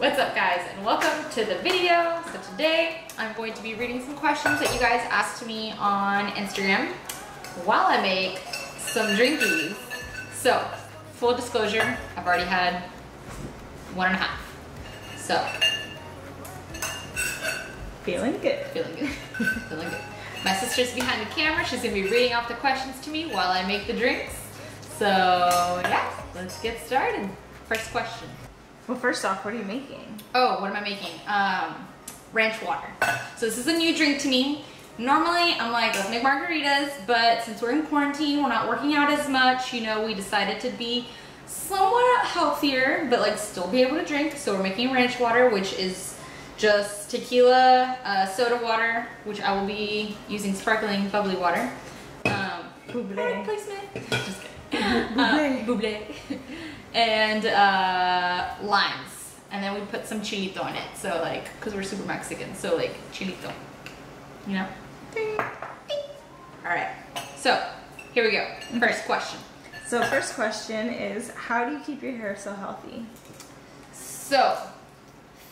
What's up guys and welcome to the video. So today I'm going to be reading some questions that you guys asked me on Instagram while I make some drinkies. So full disclosure, I've already had one and a half. So Feeling good. feeling good, feeling good. My sister's behind the camera. She's gonna be reading off the questions to me while I make the drinks. So yeah, let's get started. First question. Well, first off, what are you making? Oh, what am I making? Um, ranch water. So this is a new drink to me. Normally, I'm like, let's make margaritas, but since we're in quarantine, we're not working out as much, you know, we decided to be somewhat healthier, but like still be able to drink. So we're making ranch water, which is just tequila, uh, soda water, which I will be using sparkling bubbly water. Um, Bubbly. product placement. Just kidding. Uh, bubbly. And uh, limes. And then we put some chilito in it. So like, cause we're super Mexican. So like chilito, you know? Ding, ding. All right. So here we go. First question. So, first question is how do you keep your hair so healthy? So,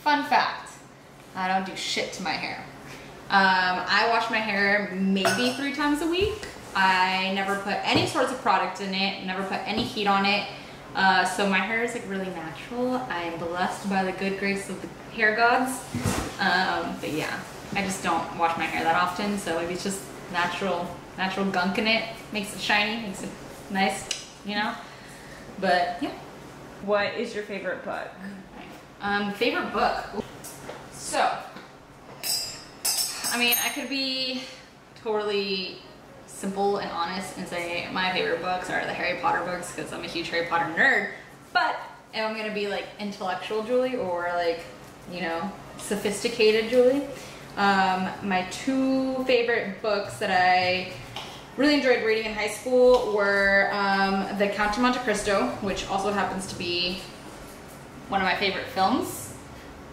fun fact, I don't do shit to my hair. Um, I wash my hair maybe three times a week. I never put any sorts of product in it, never put any heat on it. Uh, so my hair is like really natural. I am blessed by the good grace of the hair gods. Um, but yeah, I just don't wash my hair that often. So maybe it's just natural, natural gunk in it. Makes it shiny, makes it nice, you know? But yeah. What is your favorite book? Um, favorite book. So, I mean, I could be totally simple and honest and say my favorite books are the Harry Potter books because I'm a huge Harry Potter nerd. But if I'm gonna be like intellectual Julie or like, you know, sophisticated Julie, um, my two favorite books that I really enjoyed reading in high school were um, The Count of Monte Cristo, which also happens to be one of my favorite films,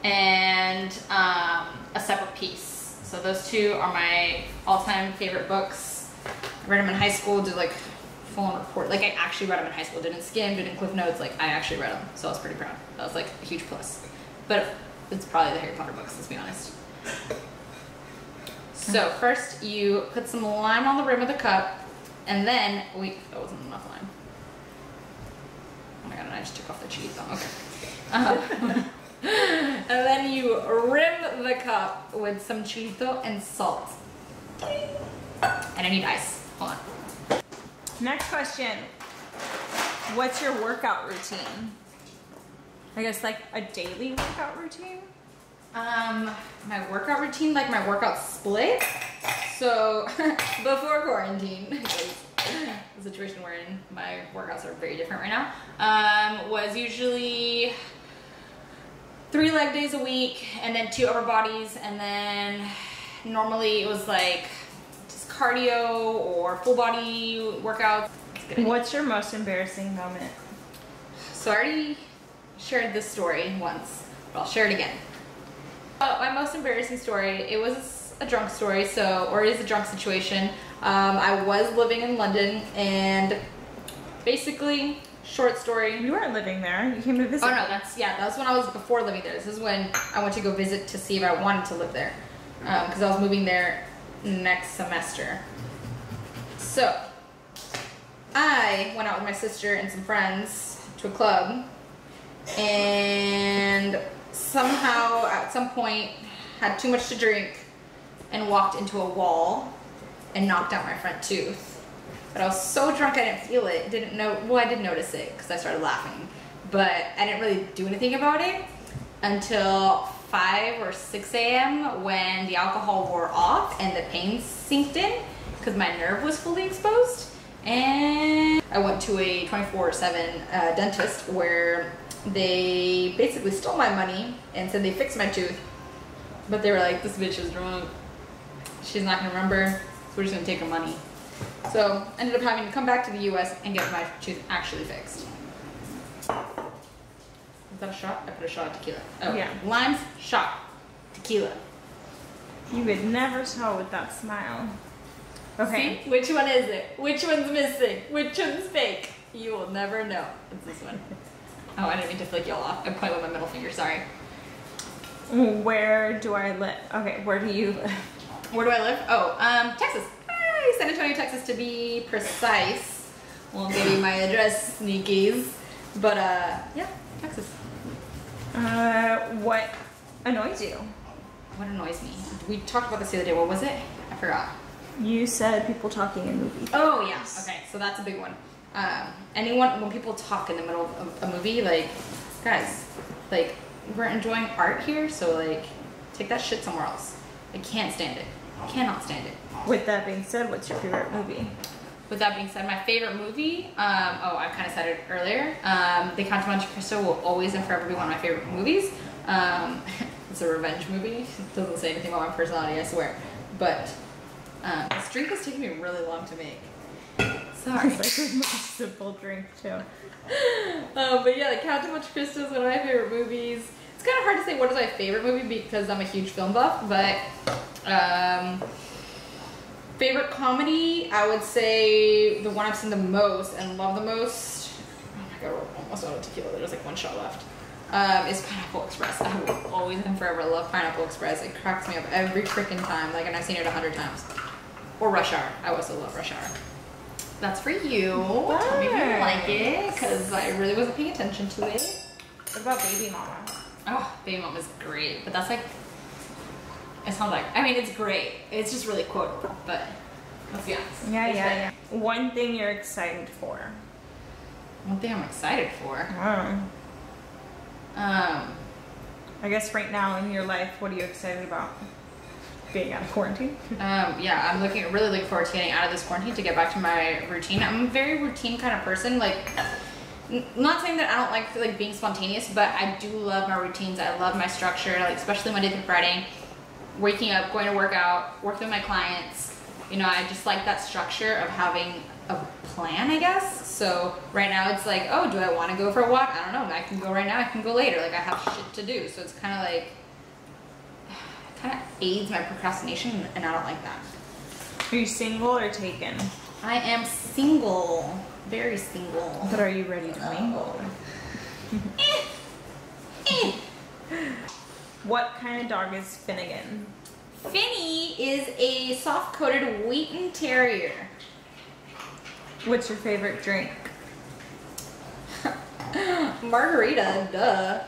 and um, A Separate Peace. So those two are my all-time favorite books. I read them in high school, did like full-on report. Like I actually read them in high school, didn't skim, didn't cliff notes. Like I actually read them, so I was pretty proud. That was like a huge plus. But it's probably the Harry Potter books, let's be honest. So first you put some lime on the rim of the cup, and then wait, that wasn't enough lime. Oh my god, and I just took off the cheese. Oh, okay. Uh, and then you rim the cup with some chilito and salt. And I need ice. Hold on. Next question What's your workout routine? I guess like a daily workout routine? Um, my workout routine, like my workout split. So before quarantine, the situation we're in, my workouts are very different right now. Um, was usually three leg days a week, and then two upper bodies, and then normally it was like cardio or full body workouts. It's a good idea. What's your most embarrassing moment? So I already shared this story once, but I'll share it again. Uh, my most embarrassing story, it was a drunk story, so, or it is a drunk situation. Um, I was living in London and basically, short story. You weren't living there, you came to visit. Oh no, that's, yeah, that was when I was before living there. This is when I went to go visit to see if I wanted to live there. Because I was moving there next semester. So, I went out with my sister and some friends to a club and somehow at some point had too much to drink and walked into a wall and knocked out my front tooth. But I was so drunk I didn't feel it. Didn't know. Well, I did notice it because I started laughing, but I didn't really do anything about it until 5 or 6 a.m. when the alcohol wore off and the pain sinked in because my nerve was fully exposed. And I went to a 24/7 uh, dentist where they basically stole my money and said they fixed my tooth, but they were like, "This bitch is drunk. She's not gonna remember. So we're just gonna take her money." So ended up having to come back to the U.S. and get my tooth actually fixed. Is that a shot? I put a shot of tequila. Oh, Yeah. Limes, shot, tequila. You would never tell with that smile. Okay. See? Which one is it? Which one's missing? Which one's fake? You will never know. It's this one. Oh, I didn't mean to flick y'all off. I point with my middle finger, sorry. Where do I live? Okay, where do you live? Where do I live? Oh, um, Texas. Hey, San Antonio, Texas, to be precise. Won't give you my address, sneakies. But uh, yeah, Texas. Uh, what annoys you? What annoys me? We talked about this the other day. What was it? I forgot. You said people talking in movies. Oh yeah. Okay, so that's a big one. Um, anyone when people talk in the middle of a movie, like, guys, like we're enjoying art here, so like, take that shit somewhere else. I can't stand it. Cannot stand it. With that being said, what's your favorite movie? With that being said, my favorite movie, um, oh, I kind of said it earlier. Um, The Count of Monte Cristo will always and forever be one of my favorite movies. Um, it's a revenge movie. It doesn't say anything about my personality, I swear. But um, this drink is taking me really long to make. Sorry. It's like a most simple drink too. Uh, but yeah, The Count of Monte Cristo is one of my favorite movies. It's kind of hard to say what is my favorite movie because I'm a huge film buff, but um, favorite comedy, I would say the one I've seen the most and love the most. Oh my god, we're almost out of tequila. There's like one shot left. Um, is Pineapple Express. I will always and forever love Pineapple Express. It cracks me up every freaking time. Like, and I've seen it a hundred times. Or Rush Hour. I also love Rush Hour. That's for you. Tell me if you like it, because I really wasn't paying attention to it. What about Baby Mama? Oh, Baby Mom is great, but that's like, it's not like, I mean, it's great. It's just really quotable, but let's be honest. Yeah, It's yeah, good. yeah. One thing you're excited for. One thing I'm excited for. Um, Um, I guess right now in your life, what are you excited about? Being out of quarantine. um, yeah, I'm looking, really looking forward to getting out of this quarantine to get back to my routine. I'm a very routine kind of person. Like, n- not saying that I don't like like being spontaneous, but I do love my routines. I love my structure, like especially Monday through Friday. Waking up, going to work out, working with my clients. You know, I just like that structure of having a plan, I guess. So right now it's like, oh, do I want to go for a walk? I don't know. I can go right now. I can go later. Like I have shit to do. So it's kind of like, it kind of aids my procrastination, and I don't like that. Are you single or taken? I am single, very single. But are you ready to mingle? Eh. Eh. What kind of dog is Finnegan? Finny is a soft-coated Wheaten Terrier. What's your favorite drink? Margarita, duh.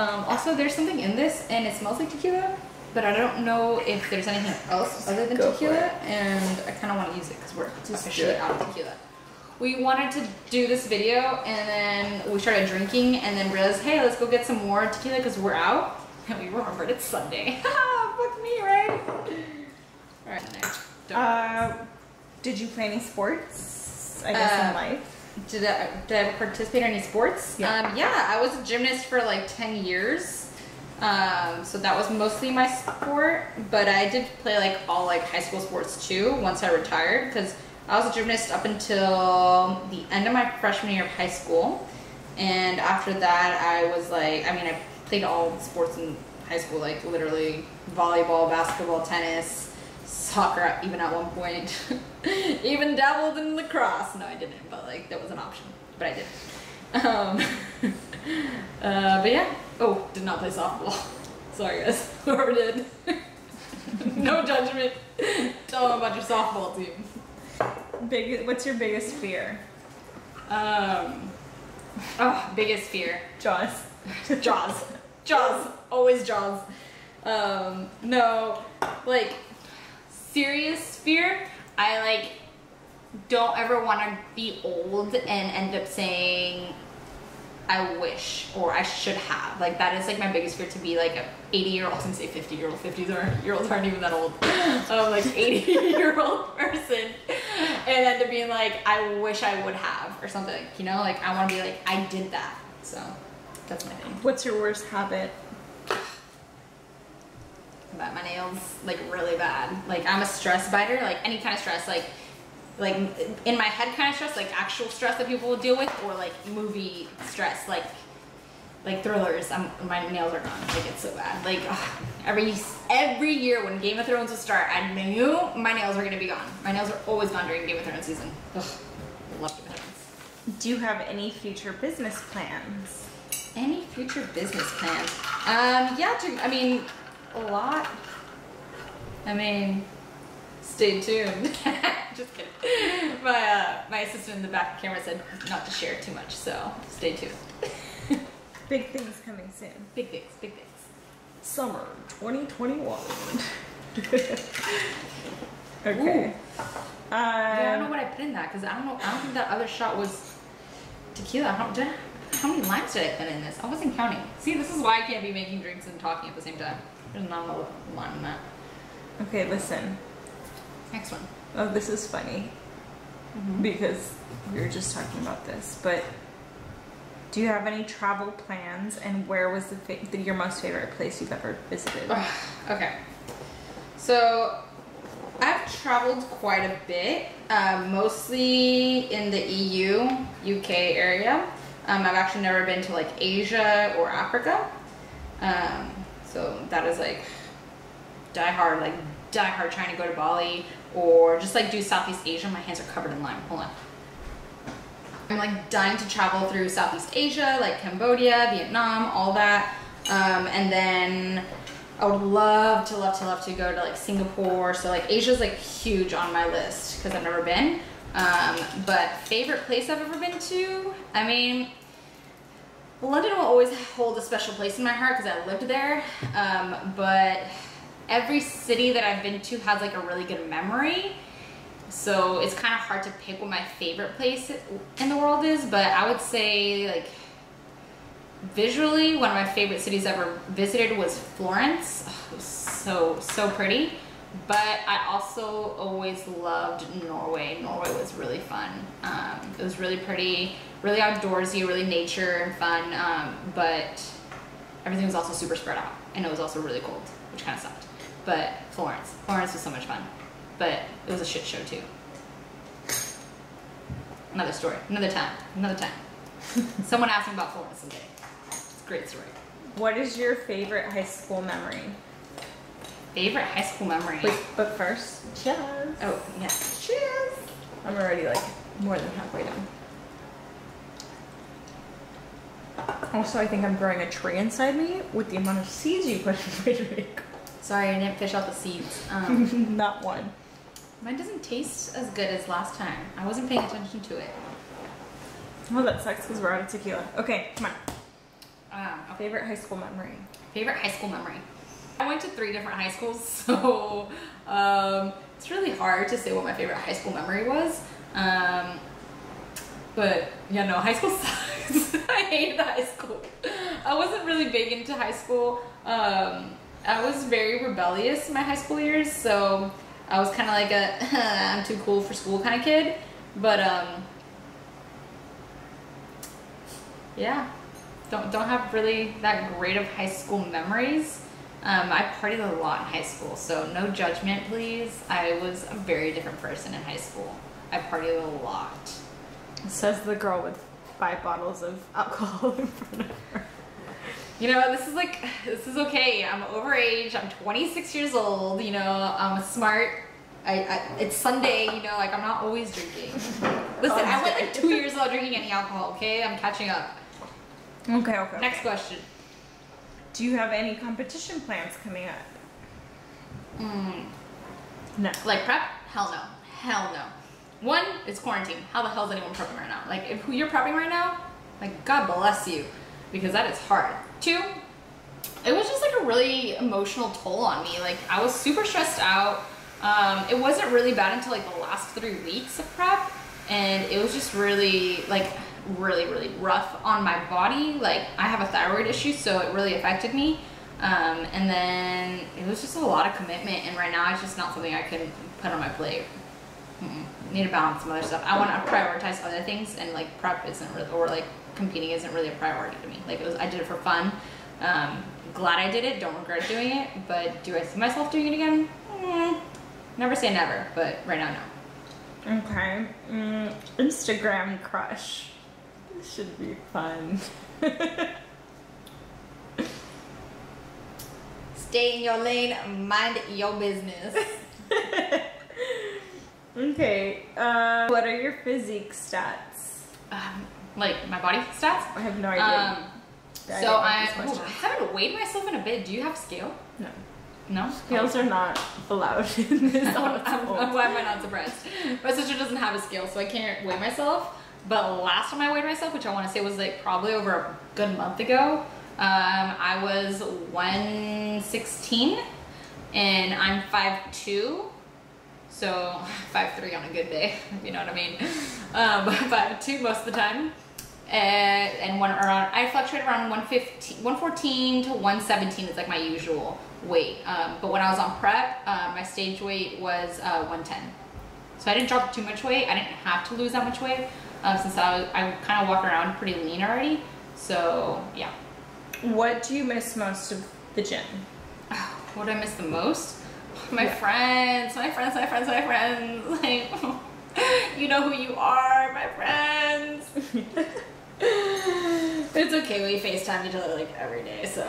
Um, also, there's something in this, and it smells like tequila, but I don't know if there's anything else other than Go tequila, and I kind of want to use it because we're Just officially out of tequila. We wanted to do this video, and then we started drinking, and then realized, hey, let's go get some more tequila because we're out, and we remembered it's Sunday. Fuck me, right? All right. Uh, did you play any sports? I guess Uh, in life. Did I, did I ever participate in any sports? Yeah. Um, yeah, I was a gymnast for like 10 years. Um, so that was mostly my sport, but I did play like all like high school sports too once I retired because I was a gymnast up until the end of my freshman year of high school. And after that, I was like, I mean, I played all sports in high school, like literally volleyball, basketball, tennis, soccer, even at one point. even dabbled in lacrosse. No, I didn't, but like that was an option. But I did. Um, uh, but yeah. Oh, did not play softball. Sorry, guys. Whoever did. no judgment. Tell them about your softball team. Big. What's your biggest fear? Um, oh, biggest fear. Jaws. Jaws. Jaws. Always Jaws. Um, no, like serious fear. I like don't ever want to be old and end up saying I wish or I should have. Like that is like my biggest fear to be like a 80 year old. I say 50 year old. 50 year olds aren't even that old. Um, like 80 year old person, and then to being like I wish I would have or something. You know, like I want to be like I did that. So that's my thing. What's your worst habit? About my nails like really bad. Like I'm a stress biter, like any kind of stress, like like in my head kind of stress, like actual stress that people will deal with, or like movie stress, like like thrillers. I'm, my nails are gone. Like it's so bad. Like ugh, every every year when Game of Thrones would start, I knew my nails were gonna be gone. My nails are always gone during Game of Thrones season. Ugh, love Game of Thrones. Do you have any future business plans? Any future business plans? Um, yeah, to, I mean, a lot. I mean, stay tuned. Just kidding. My, uh, my assistant in the back camera said not to share too much, so stay tuned. Big things coming soon. big things, big things. Summer 2021. okay. Yeah, I don't know what I put in that because I don't know. I don't think that other shot was tequila. How, did I, how many limes did I put in this? I wasn't counting. See, this is why I can't be making drinks and talking at the same time. There's not enough lime in that. okay, listen. Next one. Oh, this is funny because we were just talking about this. But do you have any travel plans, and where was the, the your most favorite place you've ever visited? okay. So I've traveled quite a bit, um, mostly in the EU, UK area. Um, I've actually never been to like Asia or Africa. Um, so that is like die hard, like die hard trying to go to Bali or just like do Southeast Asia. My hands are covered in lime. Hold on. I'm like dying to travel through Southeast Asia, like Cambodia, Vietnam, all that. Um, and then I would love to, love to, love to go to like Singapore. So like Asia's like huge on my list because I've never been. Um, but favorite place I've ever been to, I mean, London will always hold a special place in my heart because I lived there. Um, but every city that I've been to has like a really good memory. So it's kind of hard to pick what my favorite place in the world is, but I would say like visually one of my favorite cities I ever visited was Florence. It was so so pretty. But I also always loved Norway. Norway was really fun. Um, it was really pretty, really outdoorsy, really nature and fun. Um, but everything was also super spread out, and it was also really cold, which kind of sucked. But Florence, Florence was so much fun, but it was a shit show too. Another story, another time, another time. Someone asked me about Florence someday. It's a great story. What is your favorite high school memory? Favorite high school memory? Wait, but first, cheers. Oh yeah. Cheers. I'm already like more than halfway done. Also, I think I'm growing a tree inside me with the amount of seeds you put in my drink. Sorry, I didn't fish out the seeds. Um, Not one. mine doesn't taste as good as last time. I wasn't paying attention to it. Oh, that sucks because we're out of tequila. Okay, come on. Um, okay. Favorite high school memory. Favorite high school memory. I went to three different high schools, so um, it's really hard to say what my favorite high school memory was. Um, but yeah, no, high school sucks. I hated high school. I wasn't really big into high school. Um, I was very rebellious in my high school years, so I was kind of like a I'm too cool for school kind of kid. But um, yeah, don't don't have really that great of high school memories. Um, I partied a lot in high school, so no judgment, please. I was a very different person in high school. I partied a lot. Says the girl with five bottles of alcohol in front of her. You know, this is like, this is okay. I'm overage. I'm 26 years old. You know, I'm smart. I, I it's Sunday. You know, like I'm not always drinking. Listen, I went like two years without drinking any alcohol. Okay, I'm catching up. Okay, okay. Next question. Do you have any competition plans coming up? Mm, No. like prep? Hell no. Hell no. One, it's quarantine. How the hell is anyone prepping right now? Like, if who you're prepping right now, like God bless you, because that is hard. Two, it was just like a really emotional toll on me. Like I was super stressed out. Um, it wasn't really bad until like the last three weeks of prep, and it was just really like really really rough on my body. Like I have a thyroid issue, so it really affected me. Um, and then it was just a lot of commitment, and right now it's just not something I can put on my plate. Mm-mm. Need to balance some other stuff. I want to prioritize other things, and like prep isn't really, or like competing isn't really a priority to me. Like it was, I did it for fun. Um, glad I did it. Don't regret doing it. But do I see myself doing it again? Mm, never say never. But right now, no. Okay. Mm, Instagram crush. This should be fun. Stay in your lane. Mind your business. okay. Uh, what are your physique stats? um, like my body stats. I have no idea. Um, I so I, I haven't weighed myself in a bit. Do you have scale? No. No. Scales are not allowed in this I'm- I'm- household. why am I not surprised? My sister doesn't have a scale, so I can't weigh myself. But last time I weighed myself, which I want to say was like probably over a good month ago, um, I was 116 and I'm 5'2. So 5'3 on a good day, you know what I mean. Um, 5'2 most of the time. And, and one around, I fluctuate around 115, 114 to 117 is like my usual weight. Um, but when I was on prep, uh, my stage weight was uh, 110. So I didn't drop too much weight. I didn't have to lose that much weight um, since I, was, I kind of walk around pretty lean already. So yeah. What do you miss most of the gym? What do I miss the most? My Yeah. friends, my friends, my friends, my friends. Like, you know who you are, my friends. it's okay. We FaceTime each other like every day, so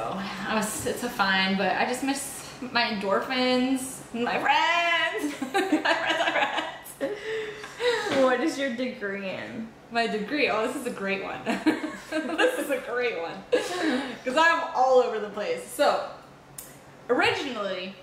I was. It's a fine, but I just miss my endorphins, my friends, my friends, my friends. What is your degree in? My degree. Oh, this is a great one. this is a great one because I'm all over the place. So, originally,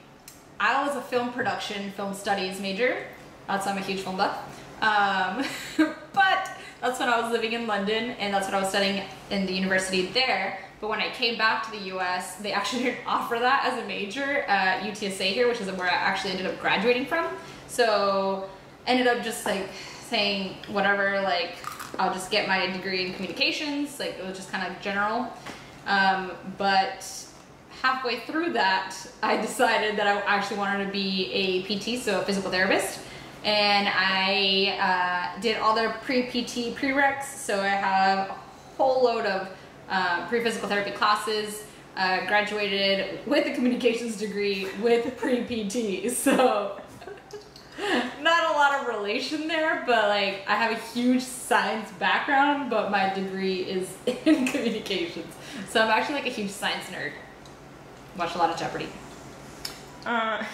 I was a film production, film studies major. That's why I'm a huge film buff. Um, but that's when I was living in London, and that's what I was studying in the university there. But when I came back to the U.S., they actually didn't offer that as a major at UTSA here, which is where I actually ended up graduating from. So ended up just like saying whatever, like I'll just get my degree in communications. Like it was just kind of general. Um, but halfway through that, I decided that I actually wanted to be a PT, so a physical therapist. And I uh, did all their pre-PT prereqs, so I have a whole load of uh, pre-physical therapy classes. Uh, graduated with a communications degree with pre-PT, so not a lot of relation there, but like I have a huge science background, but my degree is in communications. So I'm actually like a huge science nerd. Watch a lot of Jeopardy. Uh,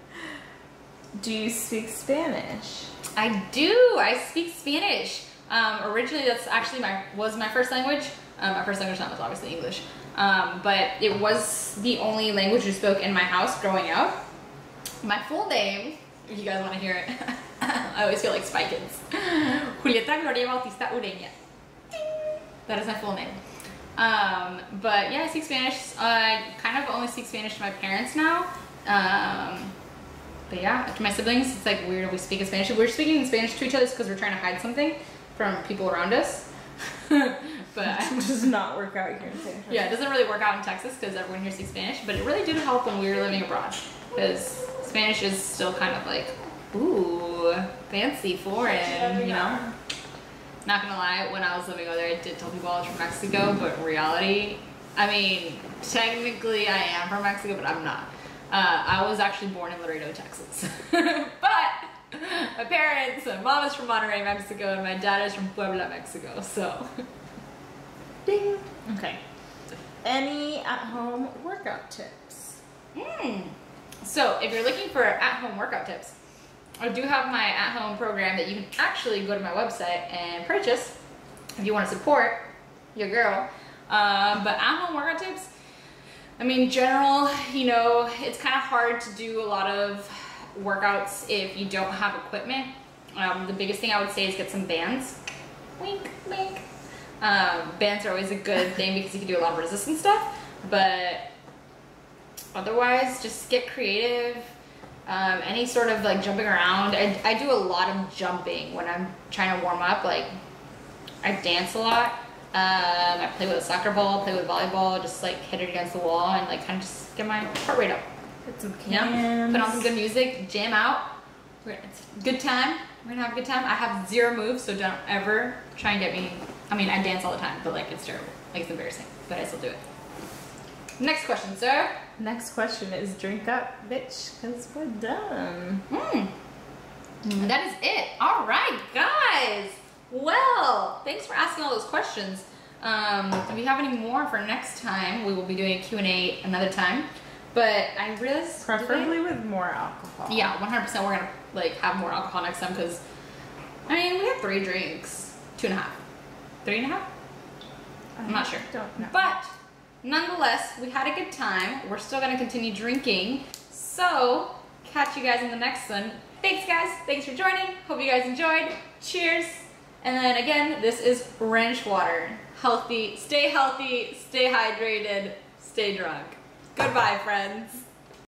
do you speak Spanish? I do. I speak Spanish. Um, originally, that's actually my was my first language. Um, my first language now is obviously English, um, but it was the only language we spoke in my house growing up. My full name, you guys want to hear it, I always feel like Spy Kids. Julieta Gloria Bautista Ureña. That is my full name. Um, but yeah, I speak Spanish. I kind of only speak Spanish to my parents now. Um, but yeah, to my siblings, it's like weird if we speak in Spanish. We're speaking in Spanish to each other because we're trying to hide something from people around us. but It does not work out here in San Francisco. yeah, it doesn't really work out in Texas because everyone here speaks Spanish, but it really did help when we were living abroad because Spanish is still kind of like, ooh, fancy foreign, you know? Not gonna lie, when I was living over there, I did tell people I was from Mexico, but in reality, I mean, technically I am from Mexico, but I'm not. Uh, I was actually born in Laredo, Texas. but my parents, my mom is from Monterrey, Mexico, and my dad is from Puebla, Mexico, so. Ding! Okay. Any at-home workout tips? Mm. So, if you're looking for at-home workout tips, I do have my at-home program that you can actually go to my website and purchase if you want to support your girl. Um, but at-home workout tips, I mean, general, you know, it's kind of hard to do a lot of workouts if you don't have equipment. Um, the biggest thing I would say is get some bands. Wink, wink. Um, bands are always a good thing because you can do a lot of resistance stuff, but otherwise, just get creative. Um, any sort of like jumping around. I, I do a lot of jumping when I'm trying to warm up. Like, I dance a lot. Um, I play with a soccer ball, play with volleyball, just like hit it against the wall and like kind of just get my heart rate up. Put some Yeah. cans. Put on some good music, jam out. Gonna, it's a good time. We're gonna have a good time. I have zero moves, so don't ever try and get me. I mean, I dance all the time, but like it's terrible. Like it's embarrassing, but I still do it. Next question, sir. Next question is drink up, bitch, because we're done. Mm. And that is it. All right, guys. Well, thanks for asking all those questions. Um, if you have any more for next time, we will be doing a Q&A another time. But I realized... did I- Preferably with more alcohol. Yeah, 100% we're gonna like have more alcohol next time because, I mean, we had three drinks. Two and a half. Three and a half? I'm not sure. Don't know. But nonetheless, we had a good time. We're still gonna continue drinking. So, catch you guys in the next one. Thanks, guys. Thanks for joining. Hope you guys enjoyed. Cheers. And then again, this is ranch water. Healthy, stay healthy, stay hydrated, stay drunk. Goodbye, friends.